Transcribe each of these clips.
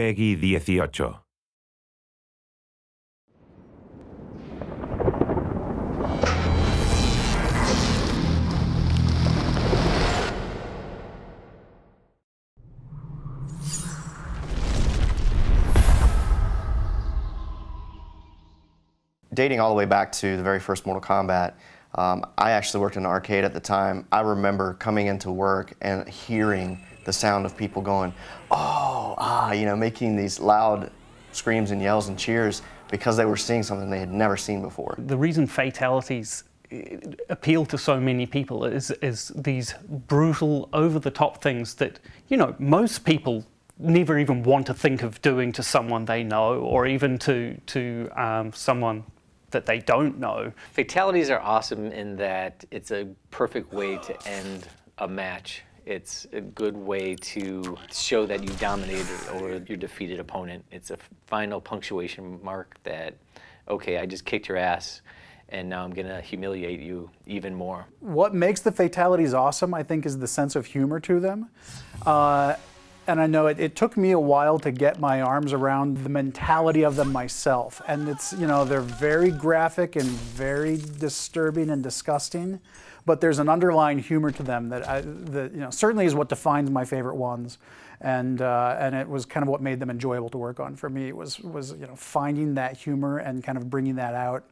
Peggy 18. dating all the way back to the very first Mortal Kombat, um, I actually worked in an arcade at the time. I remember coming into work and hearing the sound of people going, oh, ah, you know, making these loud screams and yells and cheers because they were seeing something they had never seen before. The reason fatalities eh, appeal to so many people is, is these brutal, over-the-top things that, you know, most people never even want to think of doing to someone they know or even to, to um, someone that they don't know. Fatalities are awesome in that it's a perfect way to end a match. It's a good way to show that you dominated over your defeated opponent. It's a final punctuation mark that, okay, I just kicked your ass and now I'm going to humiliate you even more. What makes the fatalities awesome, I think, is the sense of humor to them. Uh, and I know it, it, took me a while to get my arms around the mentality of them myself. And it's, you know, they're very graphic and very disturbing and disgusting, but there's an underlying humor to them that, I, that you know, certainly is what defines my favorite ones. And, uh, and it was kind of what made them enjoyable to work on for me was, was, you know, finding that humor and kind of bringing that out,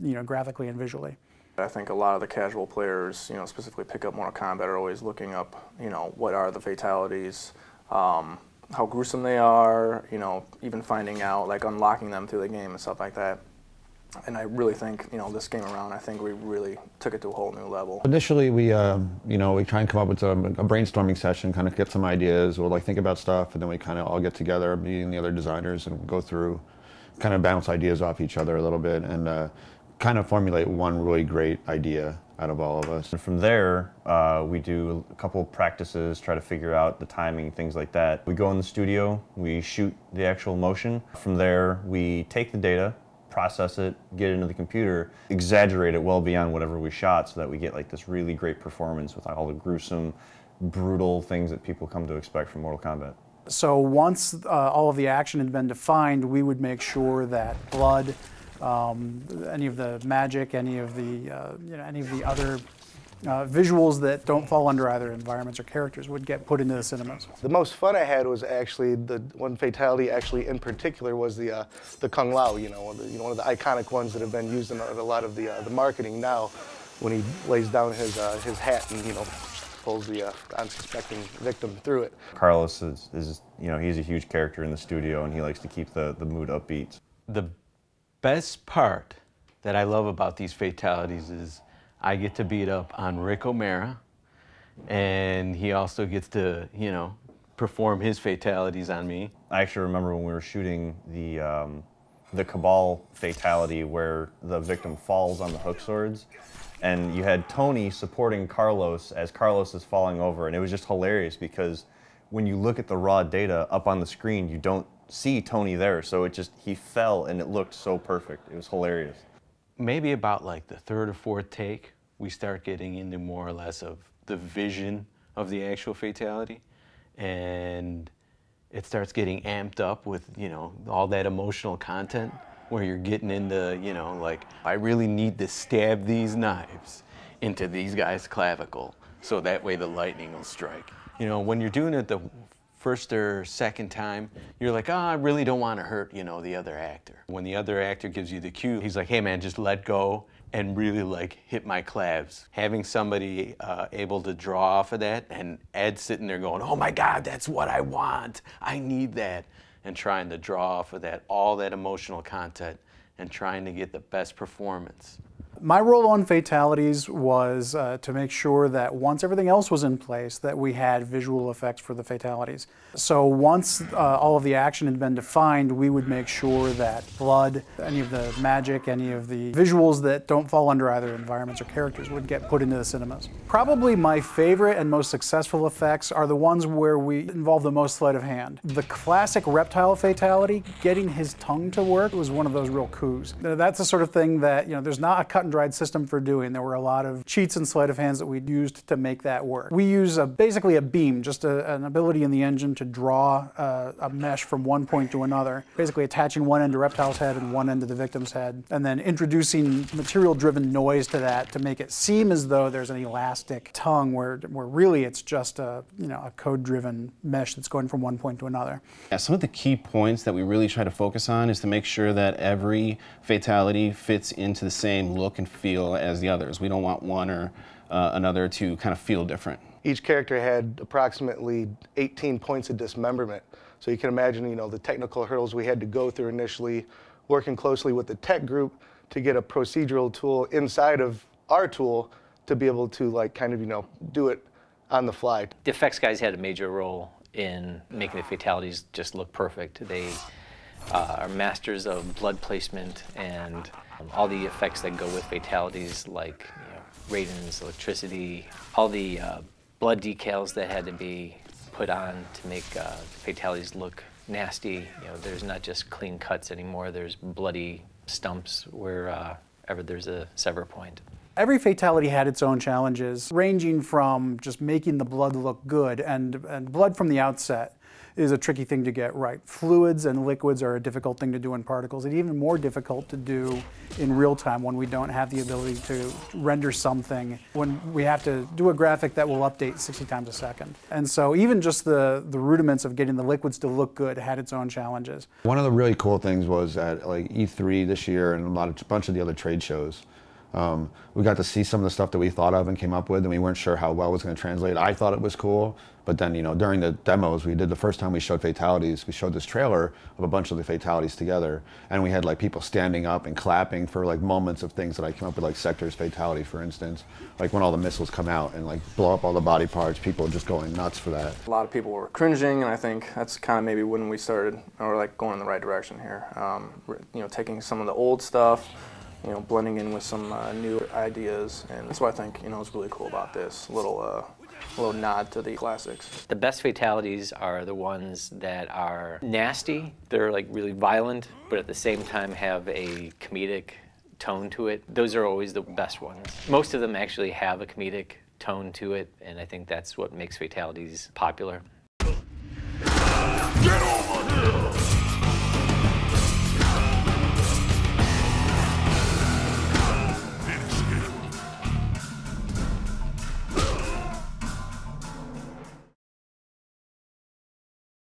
you know, graphically and visually. I think a lot of the casual players, you know, specifically pick up Mortal Kombat are always looking up, you know, what are the fatalities, um, how gruesome they are, you know, even finding out, like unlocking them through the game and stuff like that. And I really think, you know, this game around, I think we really took it to a whole new level. Initially, we, uh, you know, we try and come up with a, a, brainstorming session, kind of get some ideas, we'll like think about stuff, and then we kind of all get together, me and the other designers, and go through, kind of bounce ideas off each other a little bit, and uh, kind of formulate one really great idea out of all of us. And from there, uh, we do a couple practices, try to figure out the timing, things like that. We go in the studio, we shoot the actual motion. From there, we take the data, process it, get it into the computer, exaggerate it well beyond whatever we shot so that we get like this really great performance with all the gruesome, brutal things that people come to expect from Mortal Kombat. So once uh, all of the action had been defined, we would make sure that blood, um, any of the magic, any of the, uh, you know, any of the other uh, visuals that don't fall under either environments or characters would get put into the cinemas. The most fun I had was actually the one fatality actually in particular was the uh, the Kung Lao, you know, the, you know, one of the iconic ones that have been used in a, a lot of the uh, the marketing now, when he lays down his uh, his hat and you know pulls the uh, unsuspecting victim through it. Carlos is, is you know he's a huge character in the studio and he likes to keep the the mood upbeat. The best part that I love about these fatalities is I get to beat up on Rick O'Mara, and he also gets to, you know, perform his fatalities on me. I actually remember when we were shooting the um, the Kabal fatality where the victim falls on the hook swords, and you had Tony supporting Carlos as Carlos is falling over, and it was just hilarious because when you look at the raw data up on the screen, you don't see Tony there. So it just, he fell and it looked so perfect. It was hilarious. Maybe about like the third or fourth take, we start getting into more or less of the vision of the actual fatality. And it starts getting amped up with, you know, all that emotional content where you're getting into, you know, like, I really need to stab these knives into these guys' clavicle so that way the lightning will strike. You know, when you're doing it the first or second time, you're like, oh, I really don't want to hurt, you know, the other actor. When the other actor gives you the cue, he's like, hey man, just let go and really like hit my clavs. Having somebody uh, able to draw off of that and Ed sitting there going, oh my God, that's what I want. I need that. And trying to draw off of that, all that emotional content and trying to get the best performance. My role on Fatalities was uh, to make sure that once everything else was in place, that we had visual effects for the fatalities. So once uh, all of the action had been defined, we would make sure that blood, any of the magic, any of the visuals that don't fall under either environments or characters would get put into the cinemas. Probably my favorite and most successful effects are the ones where we involve the most sleight of hand. The classic reptile fatality, getting his tongue to work was one of those real coups. That's the sort of thing that, you know, there's not a cut and dried system for doing. There were a lot of cheats and sleight of hands that we used to make that work. We use a, basically a beam, just a, an ability in the engine to draw a, a mesh from one point to another, basically attaching one end to Reptile's head and one end to the victim's head, and then introducing material-driven noise to that to make it seem as though there's an elastic tongue where, where really it's just a, you know, a code-driven mesh that's going from one point to another. Yeah, some of the key points that we really try to focus on is to make sure that every fatality fits into the same look and feel as the others. We don't want one or uh, another to kind of feel different. Each character had approximately 18 points of dismemberment. So you can imagine, you know, the technical hurdles we had to go through initially, working closely with the tech group to get a procedural tool inside of our tool to be able to like kind of, you know, do it on the fly. The effects guys had a major role in making the fatalities just look perfect. They uh, are masters of blood placement and all the effects that go with fatalities like you know, electricity, all the uh, blood decals that had to be put on to make uh, fatalities look nasty. You know, there's not just clean cuts anymore. There's bloody stumps wherever there's a sever point. Every fatality had its own challenges, ranging from just making the blood look good, and, and blood from the outset is a tricky thing to get right. Fluids and liquids are a difficult thing to do in particles, and even more difficult to do in real time when we don't have the ability to render something, when we have to do a graphic that will update 60 times a second. And so even just the, the rudiments of getting the liquids to look good had its own challenges. One of the really cool things was at like E3 this year and a lot of bunch of the other trade shows. Um, we got to see some of the stuff that we thought of and came up with, and we weren't sure how well it was going to translate. I thought it was cool, but then you know during the demos we did the first time we showed fatalities, we showed this trailer of a bunch of the fatalities together, and we had like people standing up and clapping for like moments of things that I came up with, like Sektor's fatality, for instance, like when all the missiles come out and like blow up all the body parts, people just going nuts for that. A lot of people were cringing, and I think that's kind of maybe when we started, or like going in the right direction here. Um, you know, taking some of the old stuff you know, blending in with some uh, new ideas, and that's what I think you know is really cool about this little uh, little nod to the classics. The best fatalities are the ones that are nasty. They're like really violent, but at the same time have a comedic tone to it. Those are always the best ones. Most of them actually have a comedic tone to it, and I think that's what makes fatalities popular.